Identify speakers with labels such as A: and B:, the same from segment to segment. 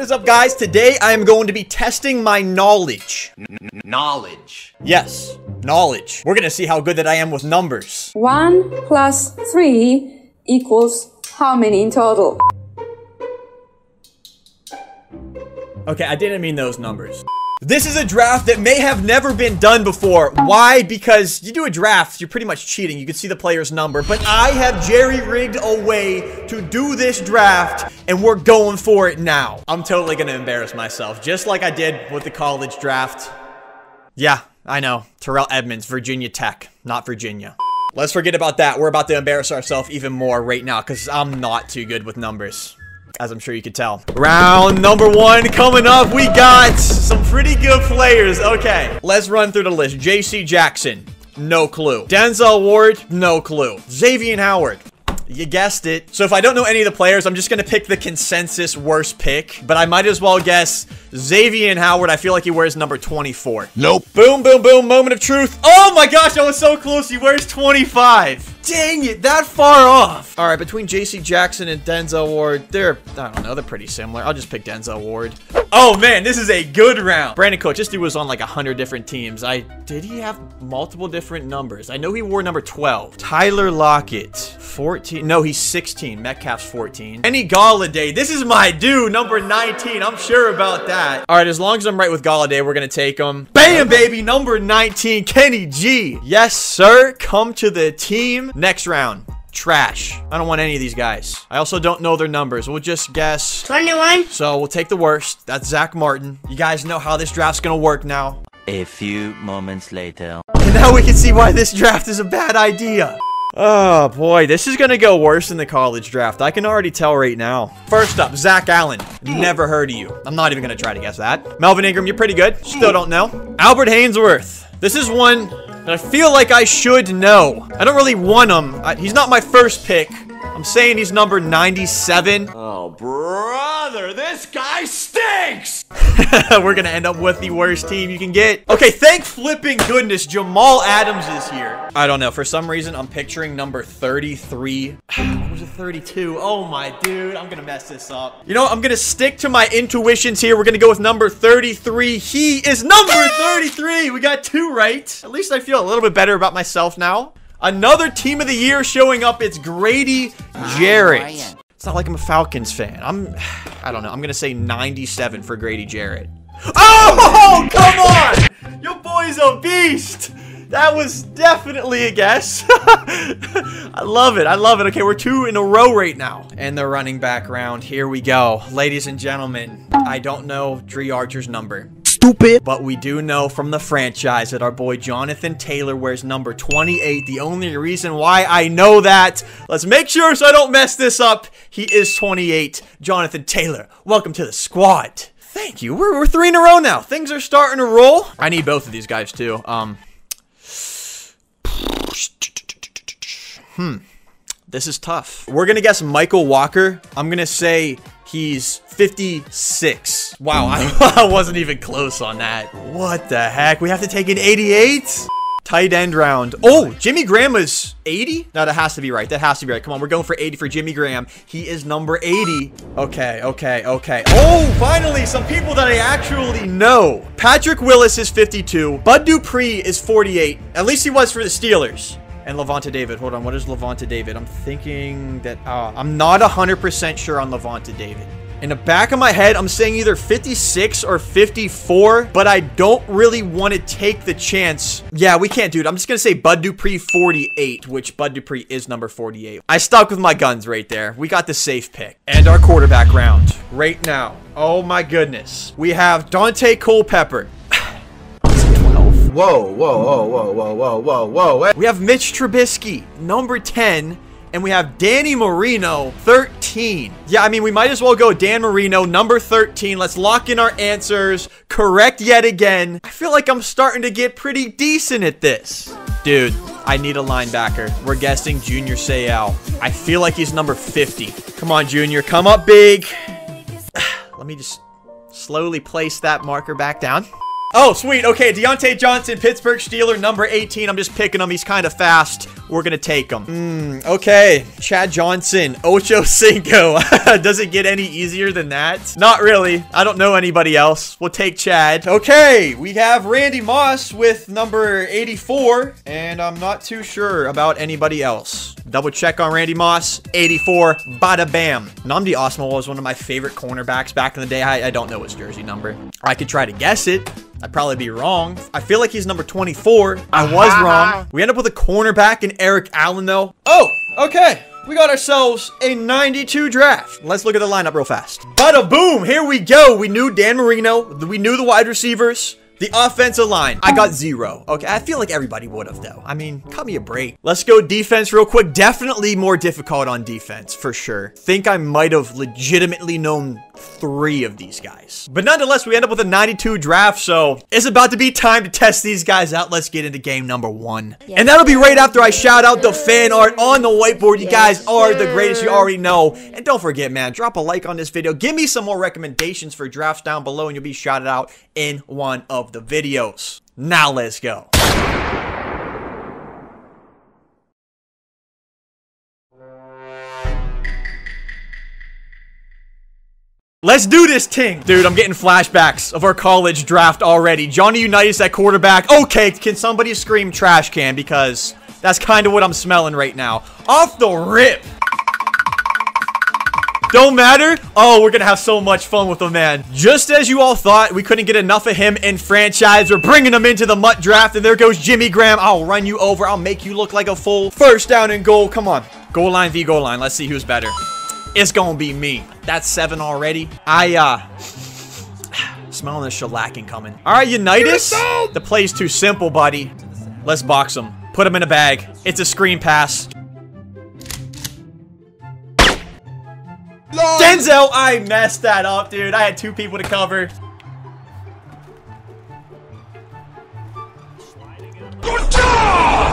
A: What is up, guys? Today I am going to be testing my knowledge.
B: knowledge.
A: Yes, knowledge. We're gonna see how good that I am with numbers.
C: 1 plus 3 equals how many in total?
A: Okay, I didn't mean those numbers. This is a draft that may have never been done before. Why? Because you do a draft, you're pretty much cheating. You can see the player's number. But I have jerry-rigged a way to do this draft, and we're going for it now. I'm totally going to embarrass myself, just like I did with the college draft. Yeah, I know. Terrell Edmunds, Virginia Tech, not Virginia. Let's forget about that. We're about to embarrass ourselves even more right now because I'm not too good with numbers as I'm sure you could tell. Round number one coming up. We got some pretty good players. Okay, let's run through the list. J.C. Jackson, no clue. Denzel Ward, no clue. Xavier Howard, you guessed it. So if I don't know any of the players, I'm just going to pick the consensus worst pick. But I might as well guess Xavier Howard. I feel like he wears number 24.
B: Nope.
A: Boom, boom, boom. Moment of truth. Oh my gosh, I was so close. He wears 25. Dang it, that far off. All right, between J.C. Jackson and Denzel Ward, they're, I don't know, they're pretty similar. I'll just pick Denzel Ward. Oh man, this is a good round. Brandin Cook, this dude was on like a 100 different teams. I, did he have multiple different numbers? I know he wore number 12. Tyler Lockett, 14. No, he's 16. Metcalf's 14. Kenny Golladay, this is my dude, number 19. I'm sure about that. All right, as long as I'm right with Golladay, we're gonna take him. Bam, baby, number 19, Kenny G. Yes, sir, come to the team. Next round. Trash. I don't want any of these guys. I also don't know their numbers. We'll just guess.
D: 21.
A: So we'll take the worst. That's Zack Martin. You guys know how this draft's gonna work now.
E: A few moments later.
A: And now we can see why this draft is a bad idea. Oh boy, this is gonna go worse than the college draft. I can already tell right now. First up, Zach Allen. Never heard of you. I'm not even gonna try to guess that. Melvin Ingram, you're pretty good. Still don't know. Albert Haynesworth. This is one that I feel like I should know. I don't really want him. I, he's not my first pick. I'm saying he's number 97.
B: Oh, brother, this guy stinks!
A: We're gonna end up with the worst team you can get. Okay, thank flipping goodness Jamal Adams is here. I don't know, for some reason I'm picturing number 33. was it, 32? Oh my dude, I'm gonna mess this up. You know I'm gonna stick to my intuitions here. We're gonna go with number 33. He is number 33! We got two right. At least I feel a little bit better about myself now. Another team of the year showing up. It's Grady ah, Jarrett. It's not like I'm a Falcons fan. I'm, I don't know. I'm gonna say 97 for Grady Jarrett. Oh, come on! Your boy's a beast! That was definitely a guess. I love it. I love it. Okay, we're two in a row right now. And the running back round. Here we go. Ladies and gentlemen, I don't know Dri Archer's number. Stupid. But we do know from the franchise that our boy Jonathan Taylor wears number 28. The only reason why I know that, let's make sure so I don't mess this up. He is 28. Jonathan Taylor, welcome to the squad. Thank you. We're, we're three in a row now. Things are starting to roll. I need both of these guys too. Um. Hmm. This is tough. We're gonna guess Michael Walker. I'm gonna say he's 56. Wow, I, wasn't even close on that. What the heck? We have to take an 88? Tight end round. Oh, Jimmy Graham is 80? No, that has to be right. That has to be right. Come on, we're going for 80 for Jimmy Graham. He is number 80. Okay, okay, okay. Oh, finally, some people that I actually know. Patrick Willis is 52. Bud Dupree is 48. At least he was for the Steelers. And Lavonte David. Hold on, what is Lavonte David? I'm thinking that, uh, I'm not 100% sure on Lavonte David. In the back of my head, I'm saying either 56 or 54, but I don't really want to take the chance. Yeah, we can't do it. I'm just going to say Bud Dupree 48, which Bud Dupree is number 48. I stuck with my guns right there. We got the safe pick. And our quarterback round right now. Oh my goodness. We have Daunte Culpepper.
B: Whoa, whoa, whoa, whoa, whoa, whoa, whoa, whoa.
A: We have Mitch Trubisky, number 10. And we have Danny Marino, 13. Yeah, I mean, we might as well go Dan Marino, number 13. Let's lock in our answers. Correct yet again. I feel like I'm starting to get pretty decent at this. Dude, I need a linebacker. We're guessing Junior Seau. I feel like he's number 50. Come on, Junior. Come up big. Let me just slowly place that marker back down. Oh, sweet. Okay, Diontae Johnson, Pittsburgh Steeler, number 18. I'm just picking him. He's kind of fast. We're going to take him. Hmm, okay. Chad Johnson, Ocho Cinco. Does it get any easier than that? Not really. I don't know anybody else. We'll take Chad. Okay, we have Randy Moss with number 84, and I'm not too sure about anybody else. Double check on Randy Moss, 84, bada bam. Nnamdi Osmo was one of my favorite cornerbacks back in the day. I, I don't know his jersey number. I could try to guess it. I'd probably be wrong. I feel like he's number 24. I was wrong. We end up with a cornerback in Eric Allen, though. Oh, okay. We got ourselves a 92 draft. Let's look at the lineup real fast. Bada boom, here we go. We knew Dan Marino. We knew the wide receivers. The offensive line, I got zero. Okay, I feel like everybody would have though. I mean, cut me a break. Let's go defense real quick. Definitely more difficult on defense, for sure. Think I might have legitimately known three of these guys. But nonetheless, we end up with a 92 draft, so it's about to be time to test these guys out. Let's get into game number one. And that'll be right after I shout out the fan art on the whiteboard. You guys are the greatest, you already know. And don't forget, man, drop a like on this video. Give me some more recommendations for drafts down below, and you'll be shouted out in one of the videos. Now let's go. Let's do this ting. Dude, I'm getting flashbacks of our college draft already. Johnny Unitas at quarterback. Okay, can somebody scream trash can? Because that's kind of what I'm smelling right now. Off the rip. Don't matter. Oh, we're going to have so much fun with him, man. Just as you all thought, we couldn't get enough of him in franchise. We're bringing him into the MUT draft, and there goes Jimmy Graham. I'll run you over. I'll make you look like a fool. First down and goal. Come on. Goal line v goal line. Let's see who's better. It's gonna be me. That's seven already. I, uh... Smelling the shellacking coming. Alright, Unitas. The play's too simple, buddy. Let's box him. Put him in a bag. It's a screen pass. Denzel, I messed that up, dude. I had two people to cover.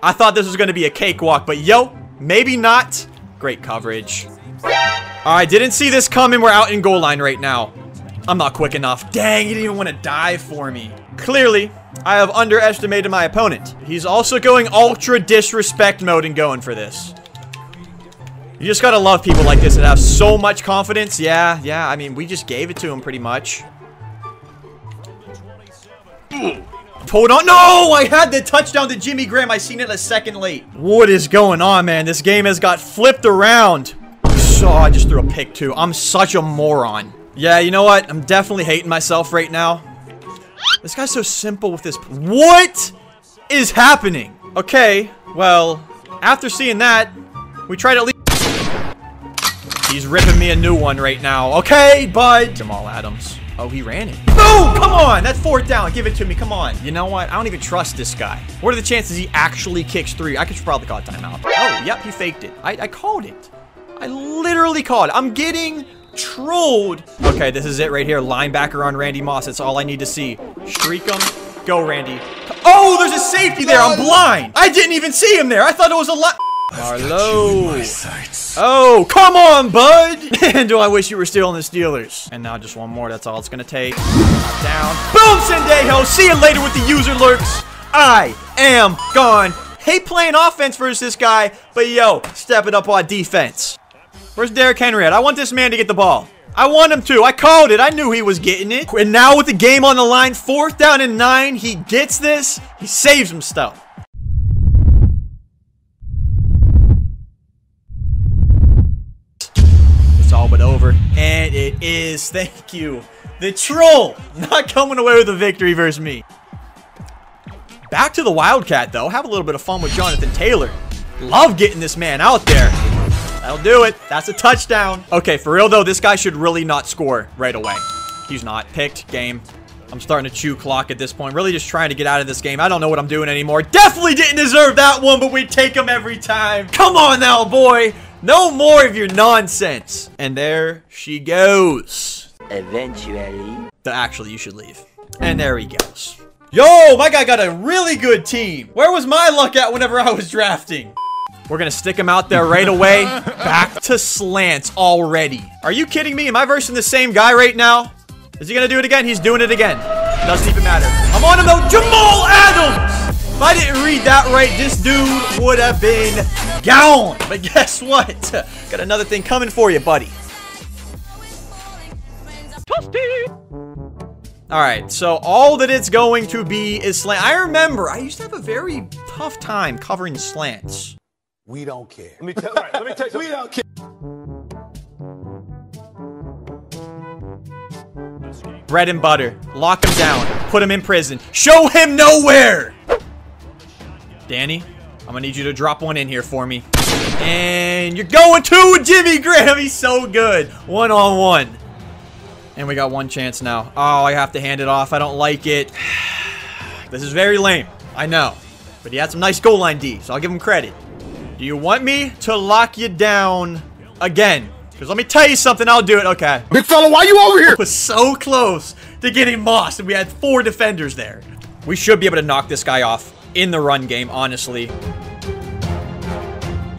A: I thought this was going to be a cakewalk, but yo, maybe not. Great coverage. I didn't see this coming. We're out in goal line right now. I'm not quick enough. Dang, he didn't even want to dive for me. Clearly, I have underestimated my opponent. He's also going ultra disrespect mode and going for this. You just gotta love people like this that have so much confidence. Yeah, yeah, I mean, we just gave it to him pretty much. Hold on. No! I had the touchdown to Jimmy Graham. I seen it a second late. What is going on, man? This game has got flipped around. So, I just threw a pick, too. I'm such a moron. Yeah, you know what? I'm definitely hating myself right now. This guy's so simple with this. What is happening? Okay, well, after seeing that, we tried at least... He's ripping me a new one right now. Okay, bud. Jamal Adams. Oh, he ran it. Boom! Come on! That's fourth down. Give it to me. Come on. You know what? I don't even trust this guy. What are the chances he actually kicks three? I could probably call a timeout. Oh, yep, he faked it. I, I called it. Literally it. I'm getting trolled. Okay, this is it right here. Linebacker on Randy Moss. That's all I need to see. Streak him. Go, Randy. Oh, there's a safety there. I'm blind. I didn't even see him there. I thought it was a lot. Marlowe. Oh, come on, bud. and do I wish you were still in the Steelers. And now just one more. That's all it's going to take. Down. Boom, Sendejo. See you later with the user lurks. I am gone. Hate playing offense versus this guy, but yo, step it up on defense. Where's Derrick Henry at? I want this man to get the ball. I want him to. I called it. I knew he was getting it. And now with the game on the line, fourth down and nine, he gets this. He saves himself. It's all but over. And it is. Thank you. The troll not coming away with a victory versus me. Back to the Wildcat, though. Have a little bit of fun with Jonathan Taylor. Love getting this man out there. That'll do it. That's a touchdown. Okay, for real, though, this guy should really not score right away. He's not. Picked. Game. I'm starting to chew clock at this point. Really just trying to get out of this game. I don't know what I'm doing anymore. Definitely didn't deserve that one, but we take him every time. Come on now, boy. No more of your nonsense. And there she goes.
E: Eventually.
A: Actually, you should leave. And there he goes. Yo, my guy got a really good team. Where was my luck at whenever I was drafting? We're gonna stick him out there right away. Back to slants already. Are you kidding me? Am I versing the same guy right now? Is he gonna do it again? He's doing it again. Doesn't even matter. I'm on him though. Jamal Adams! If I didn't read that right, this dude would have been gone. But guess what? Got another thing coming for you, buddy. Alright, so all that it's going to be is slant. I remember, I used to have a very tough time covering slants.
D: We don't care. Let me tell, right, let me tell you We don't care.
A: Bread and butter. Lock him down. Put him in prison. Show him nowhere! Danny, I'm gonna need you to drop one in here for me. And you're going to Jimmy Graham. He's so good. One on one. And we got one chance now. Oh, I have to hand it off. I don't like it. This is very lame. I know. But he had some nice goal line D, so I'll give him credit. Do you want me to lock you down again? Because let me tell you something, I'll do it. Okay.
D: Big fella, why are you over here?
A: was so close to getting mossed, and we had four defenders there. We should be able to knock this guy off in the run game, honestly.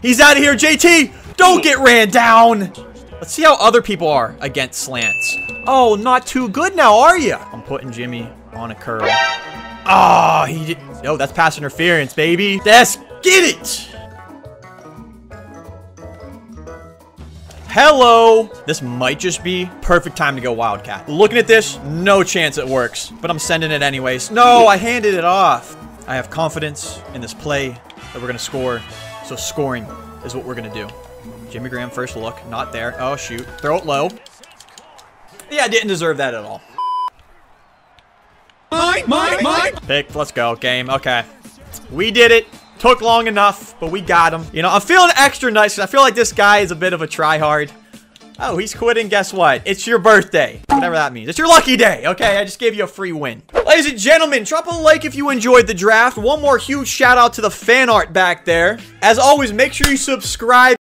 A: He's out of here, JT! Don't get ran down! Let's see how other people are against slants. Oh, not too good now, are you? I'm putting Jimmy on a curl. Oh, ah, he did. No, that's pass interference, baby. Let's get it! Hello! This might just be perfect time to go Wildcat. Looking at this, no chance it works. But I'm sending it anyways. No, I handed it off. I have confidence in this play that we're going to score. So scoring is what we're going to do. Jimmy Graham first look. Not there. Oh, shoot. Throw it low. Yeah, I didn't deserve that at all.
B: Mine, mine, mine.
A: Pick. Let's go. Game. Okay. We did it. Took long enough, but we got him. You know, I'm feeling extra nice because I feel like this guy is a bit of a tryhard. Oh, he's quitting. Guess what? It's your birthday. Whatever that means. It's your lucky day. Okay, I just gave you a free win. Ladies and gentlemen, drop a like if you enjoyed the draft. One more huge shout out to the fan art back there. As always, make sure you subscribe.